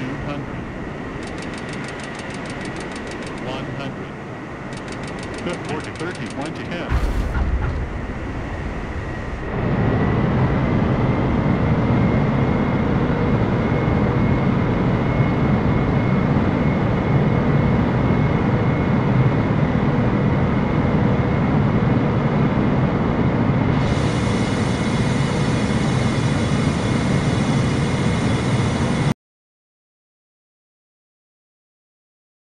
100. 100. 40, 30, 20, 10.